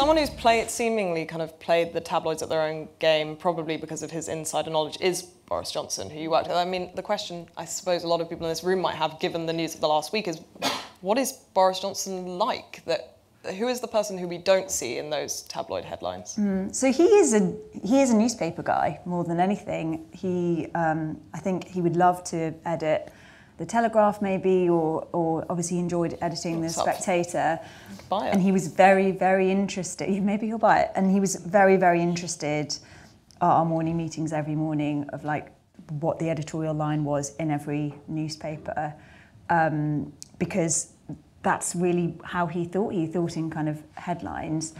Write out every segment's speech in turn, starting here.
someone who's played seemingly kind of played the tabloids at their own game, probably because of his insider knowledge, is Boris Johnson, who you worked with. I mean, the question I suppose a lot of people in this room might have, given the news of the last week, is what is Boris Johnson like? That who is the person who we don't see in those tabloid headlines? Mm, so he is a he is a newspaper guy more than anything. He um, I think he would love to edit the Telegraph maybe, or or obviously he enjoyed editing the Spectator. Buy it. And he was very very interested. Maybe he'll buy it. And he was very very interested at our morning meetings every morning of like what the editorial line was in every newspaper, um, because that's really how he thought. He thought in kind of headlines.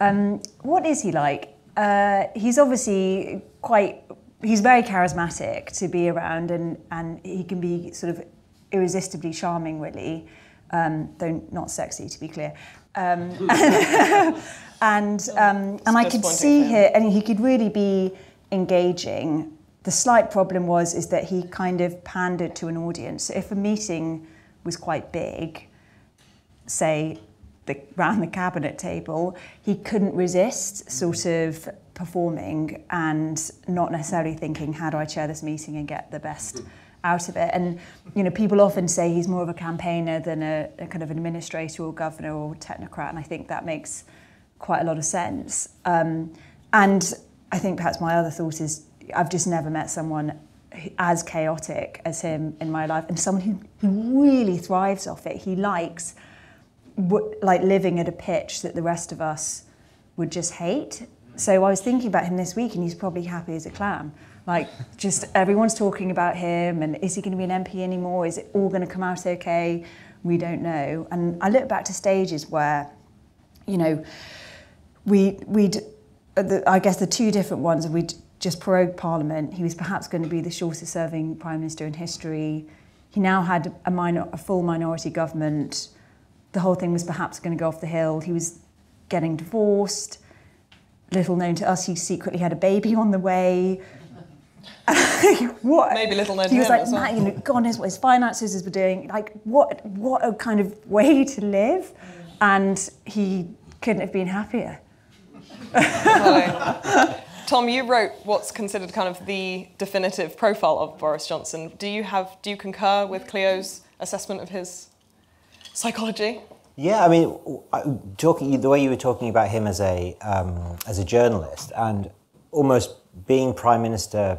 Um, what is he like? Uh, he's obviously quite. He's very charismatic to be around, and and he can be sort of irresistibly charming, really, um, though not sexy, to be clear. Um, and um, and I could see here, and he could really be engaging. The slight problem was is that he kind of pandered to an audience. So if a meeting was quite big, say, the, round the cabinet table, he couldn't resist sort of performing and not necessarily thinking, how do I chair this meeting and get the best out of it? And, you know, people often say he's more of a campaigner than a, a kind of administrator or governor or technocrat, and I think that makes quite a lot of sense. Um, and I think perhaps my other thought is I've just never met someone as chaotic as him in my life and someone who, who really thrives off it. He likes like living at a pitch that the rest of us would just hate. So I was thinking about him this week, and he's probably happy as a clam. Like, just everyone's talking about him, and is he going to be an MP anymore? Is it all going to come out okay? We don't know. And I look back to stages where, you know, we we'd, uh, I guess the two different ones we'd just prorogued Parliament. He was perhaps going to be the shortest serving Prime Minister in history. He now had a, minor, a full minority government the whole thing was perhaps going to go off the hill. He was getting divorced. Little known to us, he secretly had a baby on the way. what? Maybe little known he was like, well. Matt, you know, God knows what his finances were doing. Like, what, what a kind of way to live. And he couldn't have been happier. Tom, you wrote what's considered kind of the definitive profile of Boris Johnson. Do you have? Do you concur with Cleo's assessment of his psychology? Yeah, I mean, talking the way you were talking about him as a um, as a journalist and almost being prime minister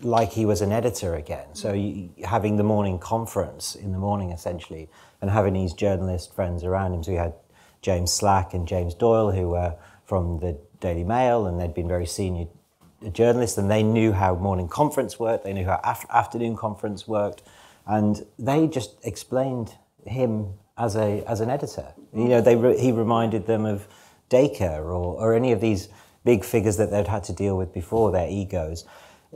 like he was an editor again. So you, having the morning conference in the morning essentially, and having these journalist friends around him. So we had James Slack and James Doyle who were from the Daily Mail, and they'd been very senior journalists, and they knew how morning conference worked. They knew how af- afternoon conference worked, and they just explained him as a as an editor. You know, they re- he reminded them of Dacre or or any of these big figures that they'd had to deal with before their egos,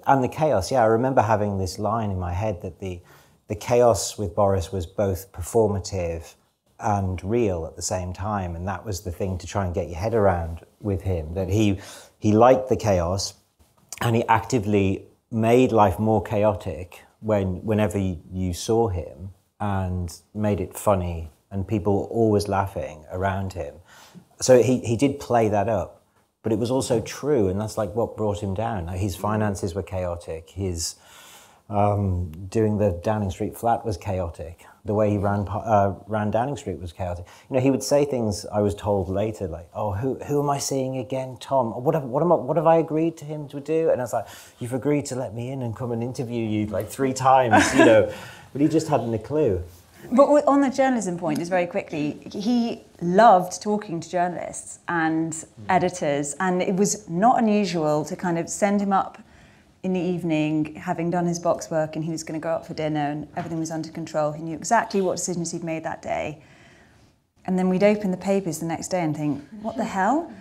and the chaos. Yeah, I remember having this line in my head that the the chaos with Boris was both performative and real at the same time, and that was the thing to try and get your head around with him. That he he liked the chaos, and he actively made life more chaotic when whenever you saw him and made it funny and people were always laughing around him. So he, he did play that up, but it was also true, and that's like what brought him down. Like his finances were chaotic, his um, doing the Downing Street flat was chaotic. The way he ran uh, ran Downing Street was chaotic. You know, he would say things I was told later, like, "Oh, who who am I seeing again, Tom? What have, what am I, what have I agreed to him to do?" And I was like, "You've agreed to let me in and come and interview you like three times, you know." but he just hadn't a clue. But on the journalism point, just very quickly, he loved talking to journalists and editors, and it was not unusual to kind of send him up in the evening, having done his box work, and he was going to go out for dinner, and everything was under control. He knew exactly what decisions he'd made that day. And then we'd open the papers the next day and think, what the hell?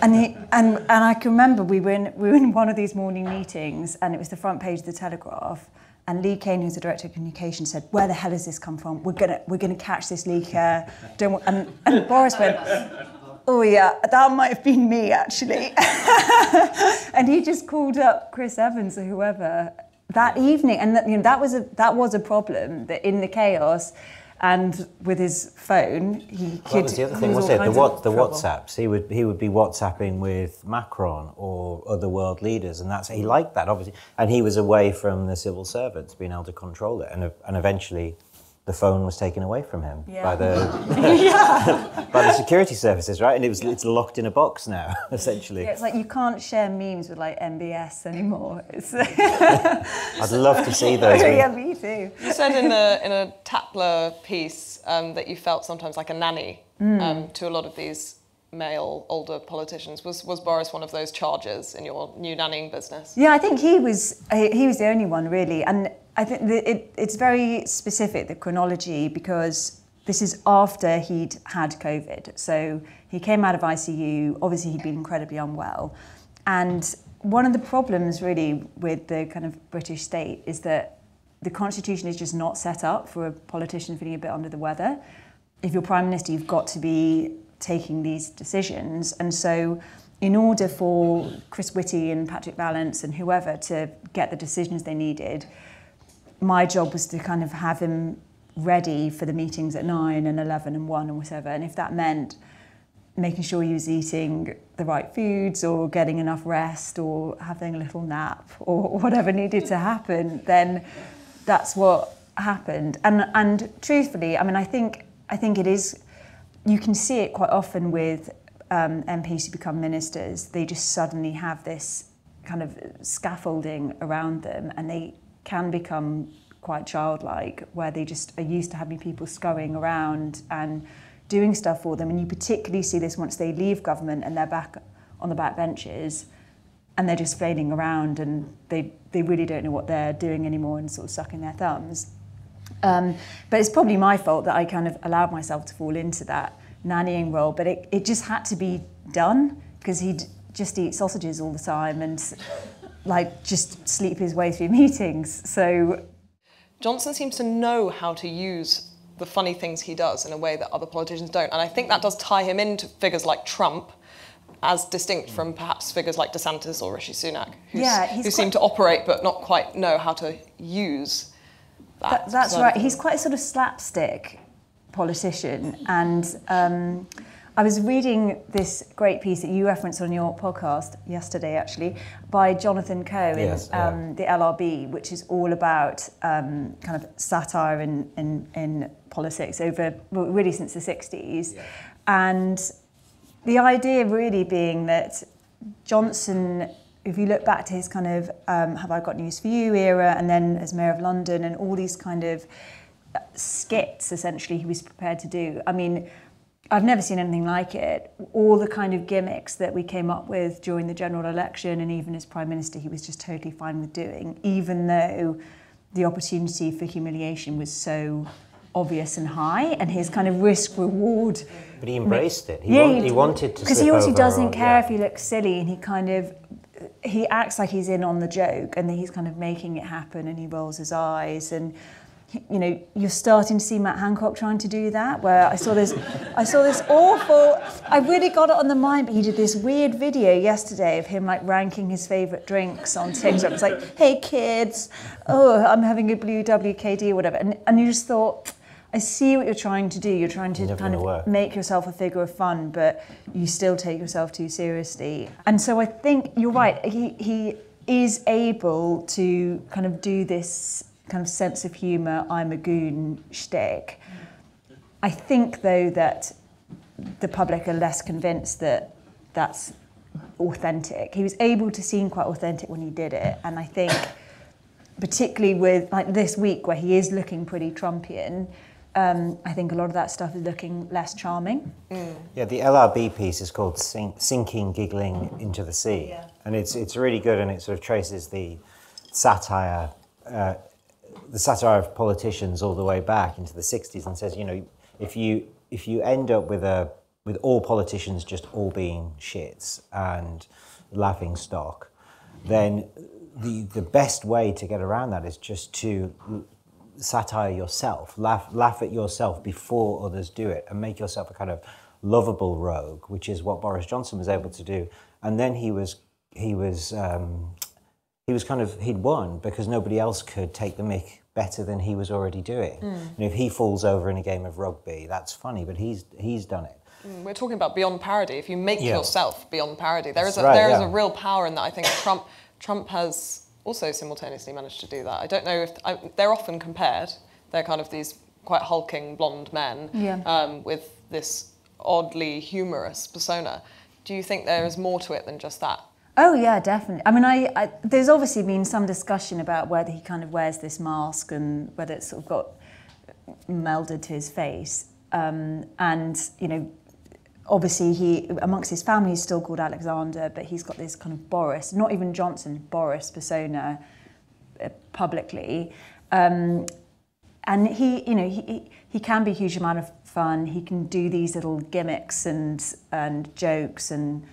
and, he, and, and I can remember we were, in, we were in one of these morning meetings, and it was the front page of the Telegraph, and Lee Cain, who's the director of communication, said, "Where the hell has this come from? We're gonna we're gonna catch this leaker." Don't and, and Boris went, "Oh yeah, that might have been me actually," and he just called up Chris Evans or whoever that evening, and that, you know that was a that was a problem that in the chaos. And with his phone, he could. Was the other thing, wasn't it? The, what, the trouble. WhatsApps. He would he would be WhatsApping with Macron or other world leaders, and that's he liked that obviously. And he was away from the civil servants, being able to control it, and and eventually, the phone was taken away from him Yeah. by the by the security services, right? And it was it's locked in a box now, essentially. Yeah, it's like you can't share memes with like MBS anymore. It's, I'd love to see those. yeah, me too. You said in a in a Tatler piece um, that you felt sometimes like a nanny um, to a lot of these male older politicians. Was was Boris one of those charges in your new nannying business? Yeah, I think he was he he was the only one really, and I think it, it's very specific the chronology because this is after he'd had COVID. So he came out of ICU. Obviously, he'd been incredibly unwell, and one of the problems really with the kind of British state is that the constitution is just not set up for a politician feeling a bit under the weather. If you're prime minister, you've got to be taking these decisions, and so in order for Chris Whitty and Patrick Vallance and whoever to get the decisions they needed, my job was to kind of have him ready for the meetings at nine and 11 and 1 and whatever. And if that meant making sure he was eating the right foods or getting enough rest or having a little nap or whatever needed to happen, then that's what happened. And, and truthfully, I mean, I think, I think it is, you can see it quite often with um, MPs who become ministers. They just suddenly have this kind of scaffolding around them and they can become quite childlike where they just are used to having people scurrying around and doing stuff for them and you particularly see this once they leave government and they're back on the back benches and they're just flailing around and they, they really don't know what they're doing anymore and sort of sucking their thumbs. Um, but it's probably my fault that I kind of allowed myself to fall into that nannying role, but it, it just had to be done because he'd just eat sausages all the time and like just sleep his way through meetings. So Johnson seems to know how to use the funny things he does in a way that other politicians don't. And I think that does tie him into figures like Trump, as distinct from perhaps figures like DeSantis or Rishi Sunak, Yeah, who seem to operate but not quite know how to use that. That, that's right. He's quite a sort of slapstick politician. And um, I was reading this great piece that you referenced on your podcast yesterday, actually, by Jonathan Coe in Yes, yeah. um, the LRB, which is all about um, kind of satire in, in, in politics over, well, really since the 60s. And the idea really being that Johnson, if you look back to his kind of um, Have I Got News for You era, and then as Mayor of London, and all these kind of uh, skits essentially he was prepared to do. I mean, I've never seen anything like it. All the kind of gimmicks that we came up with during the general election, and even as Prime Minister, he was just totally fine with doing, even though the opportunity for humiliation was so obvious and high, and his kind of risk reward But he embraced it. He, want, he wanted to because he also doesn't on- care yeah. if he looks silly, and he kind of he acts like he's in on the joke, and then he's kind of making it happen, and he rolls his eyes, and you know you're starting to see Matt Hancock trying to do that. Where I saw this, I saw this awful. I really got it on the mind, but he did this weird video yesterday of him like ranking his favorite drinks on TikTok. It's like, hey kids, oh I'm having a blue WKD or whatever, and and you just thought. I see what you're trying to do. You're trying to Never kind of work. make yourself a figure of fun, but you still take yourself too seriously. And so I think you're right. He he is able to kind of do this kind of sense of humour. I'm a goon shtick. I think though that the public are less convinced that that's authentic. He was able to seem quite authentic when he did it, and I think particularly with like this week where he is looking pretty Trumpian. Um, I think a lot of that stuff is looking less charming. Yeah, the LRB piece is called Sink, "Sinking, Giggling into the Sea," Yeah. and it's it's really good, and it sort of traces the satire, uh, the satire of politicians all the way back into the '60s, and says, you know, if you if you end up with a with all politicians just all being shits and laughing stock, then the the best way to get around that is just to satire yourself, laugh, laugh at yourself before others do it, and make yourself a kind of lovable rogue, which is what Boris Johnson was able to do. And then he was he was um, he was kind of he'd won because nobody else could take the mick better than he was already doing. Hmm. And if he falls over in a game of rugby, that's funny, but he's he's done it. Mm, We're talking about beyond parody. If you make Yeah. yourself beyond parody, there is a, That's right, there is yeah. a real power in that. I think Trump Trump has also simultaneously managed to do that. I don't know if I, they're often compared. They're kind of these quite hulking blonde men Yeah. um, with this oddly humorous persona. Do you think there is more to it than just that? Oh yeah, definitely. I mean, I, I there's obviously been some discussion about whether he kind of wears this mask and whether it's sort of got melded to his face. Um, and you know, obviously he amongst his family he's still called Alexander, but he's got this kind of Boris, not even Johnson, Boris persona uh, publicly. Um, and he, you know, he, he- he can be a huge amount of fun. He can do these little gimmicks and and jokes and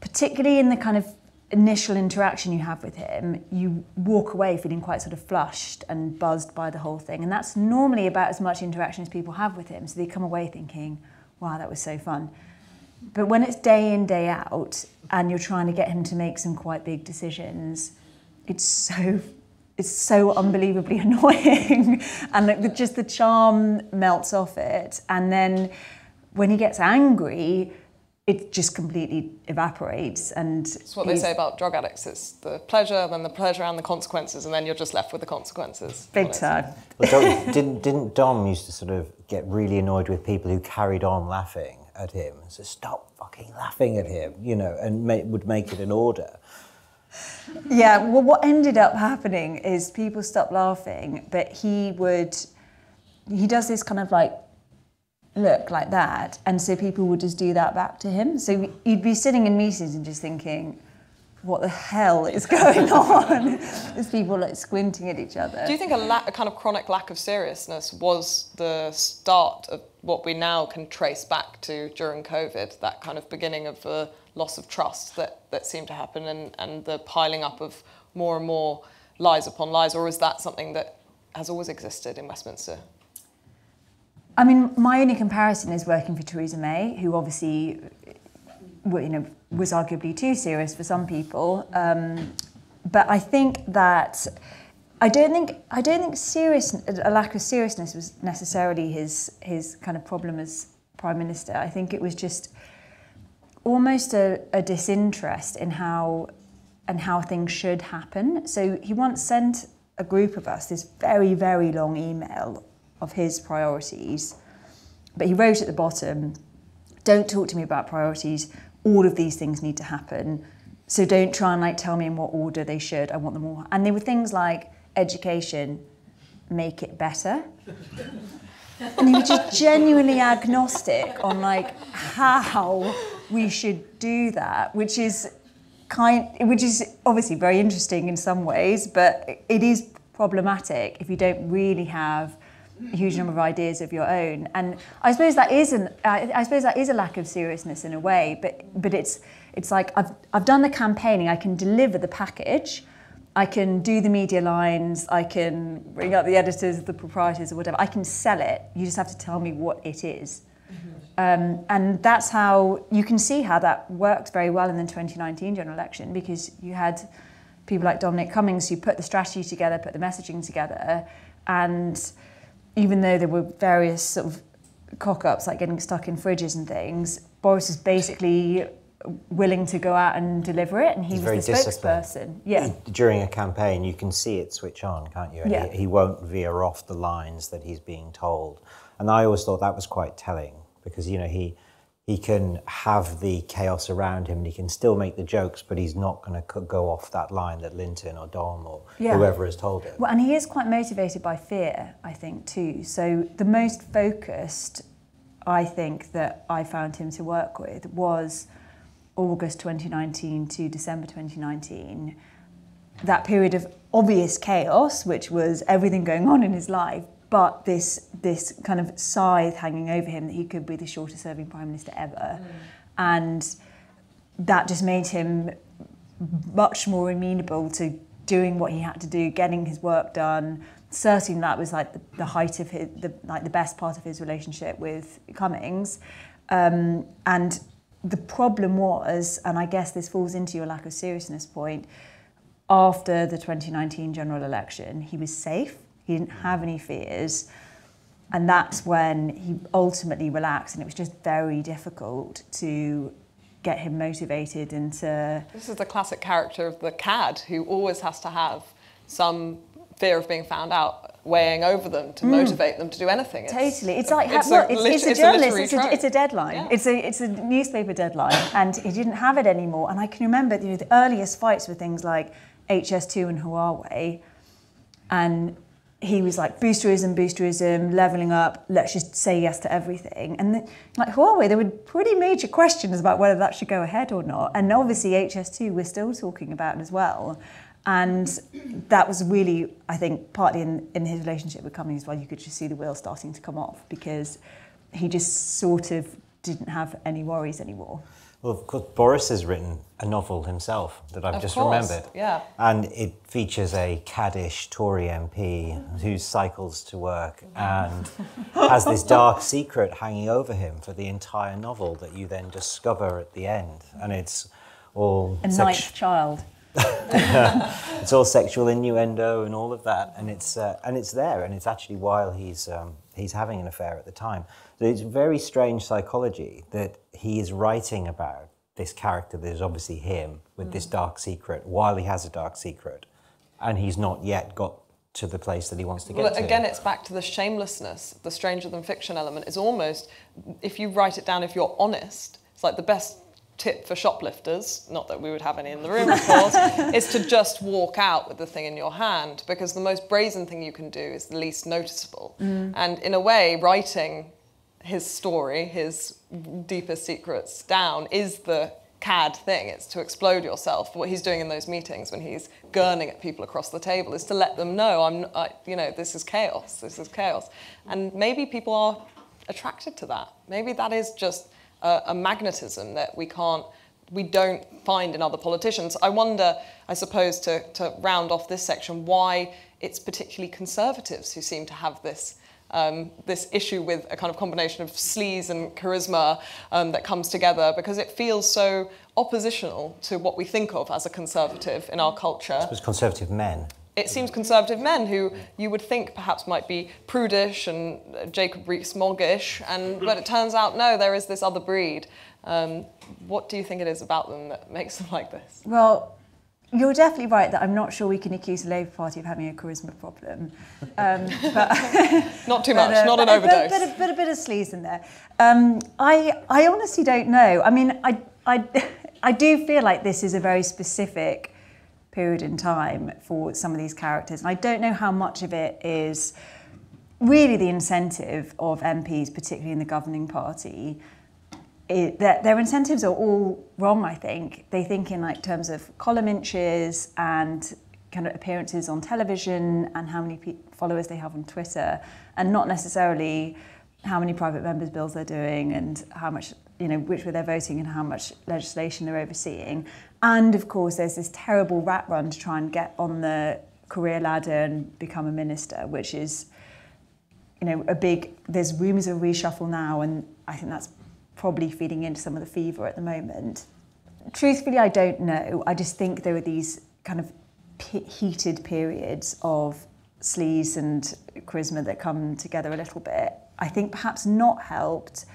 particularly in the kind of initial interaction you have with him, you walk away feeling quite sort of flushed and buzzed by the whole thing. And that's normally about as much interaction as people have with him. So they come away thinking, wow, that was so fun. But when it's day in, day out, and you're trying to get him to make some quite big decisions, it's so it's so unbelievably annoying, and like the, just the charm melts off it. And then when he gets angry, it just completely evaporates. And It's what they say about drug addicts. It's the pleasure, then the pleasure and the consequences, and then you're just left with the consequences. big Honest. time. Well, Dom, didn't didn't Dom used to sort of get really annoyed with people who carried on laughing at him? So stop fucking laughing at him, you know, and ma- would make it an order. Yeah, well, what ended up happening is people stopped laughing, but he would, he does this kind of like look like that, and so people would just do that back to him. So you'd be sitting in meetings and just thinking, what the hell is going on? There's people like squinting at each other. Do you think a, la- a kind of chronic lack of seriousness was the start of what we now can trace back to during COVID? That kind of beginning of the loss of trust that, that seemed to happen and, and the piling up of more and more lies upon lies? Or is that something that has always existed in Westminster? I mean, my only comparison is working for Theresa May, who obviously, you know, was arguably too serious for some people. Um, but I think that I don't think I don't think serious a lack of seriousness was necessarily his his kind of problem as prime minister. I think it was just almost a, a disinterest in how and how things should happen. So he once sent a group of us this very very long email of his priorities, but he wrote at the bottom, "Don't talk to me about priorities. All of these things need to happen." So don't try and like tell me in what order they should. I want them all. And they were things like education, make it better. and he was just genuinely agnostic on like how we should do that, which is kind which is obviously very interesting in some ways, but it is problematic if you don't really have huge number of ideas of your own. And I suppose that is an I, I suppose that is a lack of seriousness in a way, but but it's it's like I've I've done the campaigning, I can deliver the package. I can do the media lines, I can bring up the editors, the proprietors, or whatever. I can sell it. You just have to tell me what it is. Um, and that's how you can see how that worked very well in the 2019 general election because you had people like Dominic Cummings who put the strategy together, put the messaging together, and even though there were various sort of cock ups like getting stuck in fridges and things, Boris was basically willing to go out and deliver it, and he He's was very the disciplined. spokesperson. Yeah. During a campaign, you can see it switch on, can't you? And Yeah. he, he won't veer off the lines that he's being told. And I always thought that was quite telling because, you know, he he can have the chaos around him and he can still make the jokes, but he's not going to go off that line that Lynton or Dom or Yeah. whoever has told him. Well, and he is quite motivated by fear, I think, too. So the most focused, I think, that I found him to work with was August 2019 to December 2019. That period of obvious chaos, which was everything going on in his life, but this this kind of scythe hanging over him that he could be the shortest serving prime minister ever, and that just made him much more amenable to doing what he had to do, getting his work done. Certainly, that was like the, the height of his, the, like the best part of his relationship with Cummings. Um, and the problem was, and I guess this falls into your lack of seriousness point, after the 2019 general election, he was safe. He didn't have any fears. And that's when he ultimately relaxed, and it was just very difficult to get him motivated into. This is the classic character of the cad who always has to have some fear of being found out weighing over them to mm. motivate them to do anything. It's, Totally, it's like it's, well, a, it's, it's a journalist. literary it's, a, it's a deadline. Yeah. It's a it's a newspaper deadline, and he didn't have it anymore. And I can remember, you know, the earliest fights were things like HS2 and Huawei, and he was like boosterism, boosterism, leveling up. Let's just say yes to everything. And the, like Huawei, there were pretty major questions about whether that should go ahead or not. And obviously HS2 we're still talking about as well. And that was really, I think, partly in, in his relationship with as well. You could just see the wheels starting to come off because he just sort of didn't have any worries anymore. Well, of course, Boris has written a novel himself that I've Of just course, remembered. yeah. And it features a caddish Tory MP who cycles to work and has this dark secret hanging over him for the entire novel that you then discover at the end. And it's all A sex- ninth child. it's all sexual innuendo and all of that, and it's uh, and it's there, and it's actually while he's um, he's having an affair at the time. So it's very strange psychology that he is writing about this character that is obviously him with this mm. dark secret while he has a dark secret, and he's not yet got to the place that he wants to get Well, to. again, it's back to the shamelessness. The stranger than fiction element is almost, if you write it down, if you're honest, it's like the best tip for shoplifters, not that we would have any in the room, of course, is to just walk out with the thing in your hand because the most brazen thing you can do is the least noticeable. Mm. And in a way, writing his story, his deepest secrets down is the cad thing. It's to explode yourself. What he's doing in those meetings when he's gurning at people across the table is to let them know, I'm, I, you know, this is chaos. This is chaos. And maybe people are attracted to that. Maybe that is just a, a magnetism that we can't, we don't find in other politicians. I wonder, I suppose, to, to round off this section, why it's particularly conservatives who seem to have this um, this issue with a kind of combination of sleaze and charisma um, that comes together because it feels so oppositional to what we think of as a conservative in our culture. It was conservative men. It seems conservative men who you would think perhaps might be prudish and uh, Jacob Rees-Moggish, and but it turns out no, there is this other breed. Um, what do you think it is about them that makes them like this? Well, you're definitely right that I'm not sure we can accuse the Labour Party of having a charisma problem. Um, but Not too but, much, uh, not an but- but- overdose. But, a, but a bit of sleaze in there. Um, I, I honestly don't know. I mean, I, I, I do feel like this is a very specific period in time for some of these characters. And I don't know how much of it is really the incentive of MPs, particularly in the governing party. It, their, their incentives are all wrong, I think. They think in like terms of column inches and kind of appearances on television and how many followers they have on Twitter, and not necessarily how many private members' bills they're doing and how much, you know, which way they're voting and how much legislation they're overseeing. And of course, there's this terrible rat run to try and get on the career ladder and become a minister, which is, you know, a big. There's rumours of reshuffle now, and I think that's probably feeding into some of the fever at the moment. Truthfully, I don't know. I just think there are these kind of heated periods of sleaze and charisma that come together a little bit. I think perhaps not helped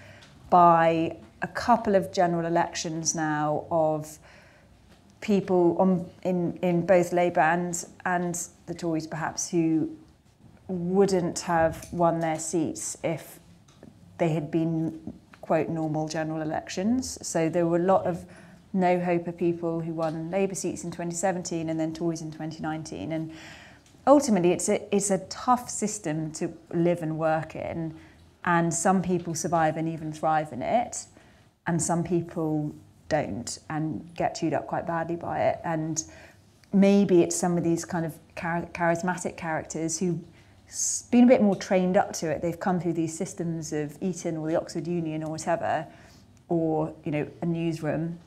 by a couple of general elections now of people on in, in both Labour and and the Tories perhaps who wouldn't have won their seats if they had been quote normal general elections. So there were a lot of no hoper people who won Labour seats in 2017 and then Tories in 2019. And ultimately, it's a it's a tough system to live and work in, and some people survive and even thrive in it, and some people don't and get chewed up quite badly by it. And maybe it's some of these kind of char- charismatic characters who s- been a bit more trained up to it. They've come through these systems of Eton or the Oxford Union or whatever, or you know a newsroom,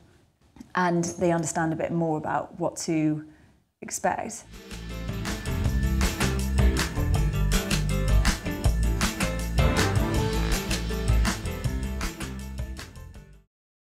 and they understand a bit more about what to expect.